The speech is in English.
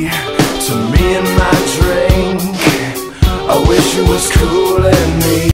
to me and my drink. I wish it was cool